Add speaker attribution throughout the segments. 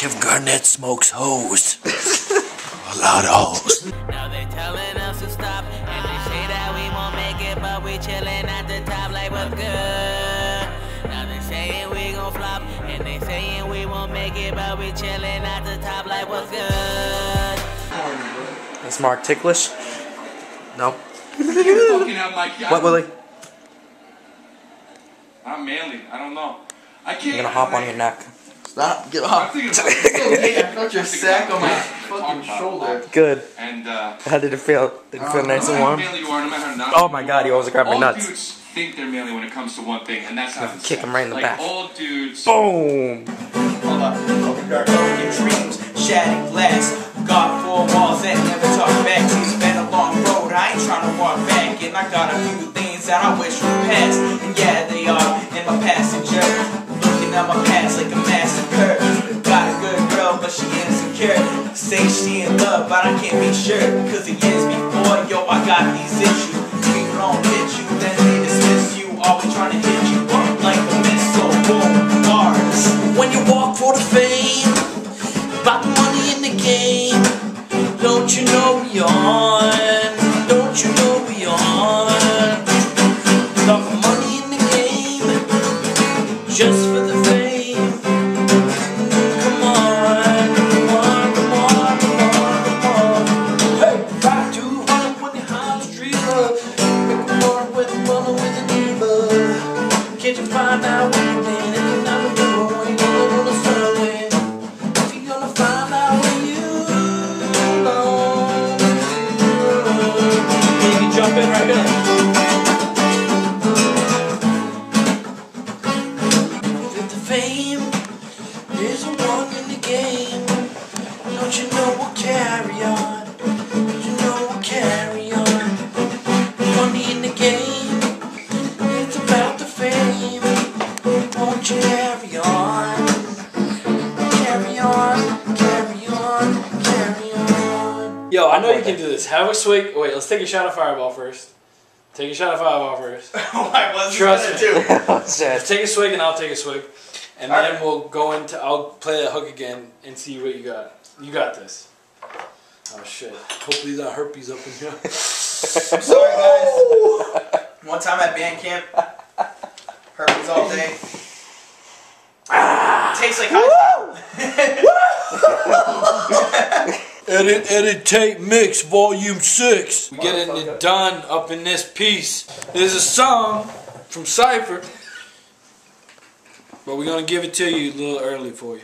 Speaker 1: Kevin Garnett smokes hoes. A lot of hoes.
Speaker 2: Now they telling us to stop, and they say that we won't make it, but we chillin' at the top like what's good. Now they saying we gon' flop, and they saying we won't make it, but we chillin' at the top like what's good.
Speaker 1: Is Mark ticklish? No.
Speaker 3: fucking have my
Speaker 1: What, Willie?
Speaker 3: I'm manly. I don't know. I can't.
Speaker 1: I'm gonna hop on your neck.
Speaker 4: Stop. Get off.
Speaker 3: thinking
Speaker 4: I felt your sack on my fucking shoulder.
Speaker 1: Good.
Speaker 3: And uh,
Speaker 1: How did it feel? Did it feel nice and warm?
Speaker 3: manly you are, no matter how not
Speaker 1: Oh my God,
Speaker 3: he
Speaker 1: you always grab my
Speaker 3: all
Speaker 1: nuts.
Speaker 3: dudes think they're manly when it comes to one thing, and that's having
Speaker 1: Kick him right in the
Speaker 3: like,
Speaker 1: back.
Speaker 3: all dudes.
Speaker 1: Boom!
Speaker 5: Hold up. Broken dreams, shattered glass. Got four walls that never talk back. It's been a long road, I ain't tryna walk back. And I got a few things that I wish would pass. And yeah, they are in my passenger. At my past like a massacre. Got a good girl, but she insecure. Say she in love, but I can't be sure. Cause the years before, yo, I got these issues. Right here. With the fame, there's
Speaker 6: I know you can do this. Have a swig. Wait, let's take a shot of Fireball first. Take a shot of Fireball first.
Speaker 5: I wasn't
Speaker 6: Trust me.
Speaker 5: do.
Speaker 6: Take a swig and I'll take a swig, and
Speaker 5: All
Speaker 6: then
Speaker 5: right.
Speaker 6: we'll go into. I'll play that hook again and see what you got. You got this. Oh shit! Hopefully that herpes up in here.
Speaker 5: I'm sorry, guys. One time at band camp, herpes all day. Tastes like high
Speaker 6: Edit, edit, tape, mix, volume six. We getting it done up in this piece. There's a song from Cypher, but we're gonna give it to you a little early for you.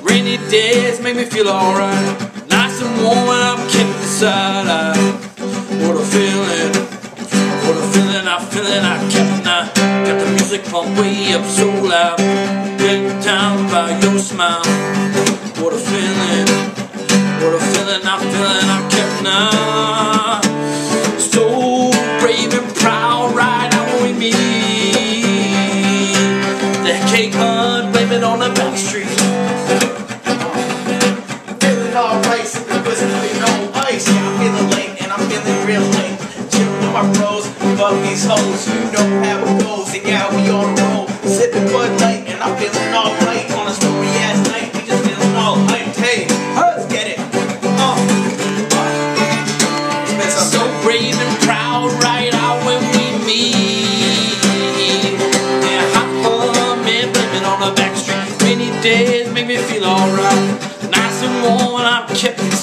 Speaker 6: Rainy days make me feel alright. Nice and warm when I'm kicked inside. I, what a feeling, what a feeling, I feeling I kept. Got the music pumped way up so loud. Getting down by your smile. What a feeling, what a feeling, I'm feeling I kept now. So brave and proud, right out with me. The cake hunt, it on the back street.
Speaker 5: Feeling alright, sipping whiskey no ice. I'm feeling late and I'm feeling real late. Chillin' with my bros, fuck these hoes. You know how
Speaker 6: warm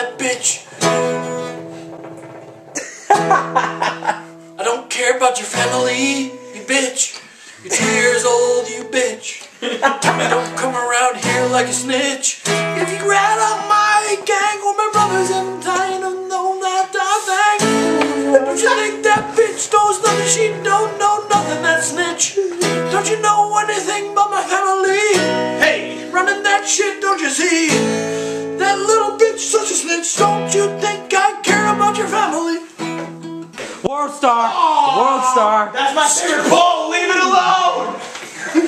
Speaker 6: that bitch. I don't care about your family, you bitch. You're two years old, you bitch. Tell me don't come around here like a snitch. If you rat on my gang or my brothers, I'm dying of known not I think. Don't you think that bitch knows nothing? She don't know nothing, that snitch. Don't you know anything about my family? Hey, running that shit, don't you see? That little
Speaker 7: World star. World star.
Speaker 5: That's my favorite Paul. Leave it alone.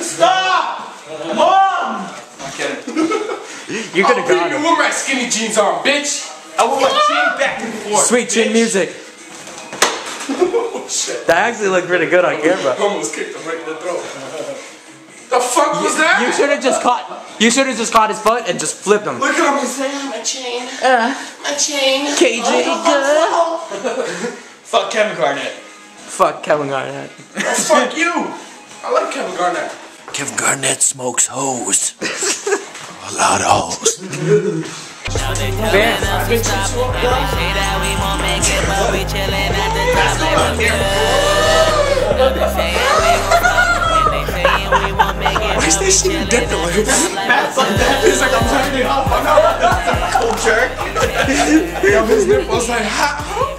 Speaker 5: Stop. Mom.
Speaker 7: You could have got
Speaker 1: You
Speaker 7: him.
Speaker 1: wore my skinny jeans on, bitch.
Speaker 5: I want my chin back and forth.
Speaker 7: Sweet chin music.
Speaker 1: Oh shit.
Speaker 7: That actually looked pretty good on camera.
Speaker 1: Almost kicked him right in the throat. The fuck was that?
Speaker 7: You should have just caught. You should have just caught his foot and just flipped him.
Speaker 1: Look at him. He's saying my chain.
Speaker 7: Uh,
Speaker 1: My chain.
Speaker 7: KJ, duh.
Speaker 5: Fuck Kevin Garnett.
Speaker 7: Fuck Kevin Garnett.
Speaker 1: Fuck you. I like Kevin Garnett. Kevin Garnett smokes hose. A lot of hose.
Speaker 2: Now they telling us to stop And they say that we won't make it But we chillin' at the top like what's good Now they saying we gon' flop And they saying we won't make it Why
Speaker 1: is they singing dead to him?
Speaker 5: He's like, I'm turning it off. I know. Cool jerk.
Speaker 1: Yo, his nipples like hot.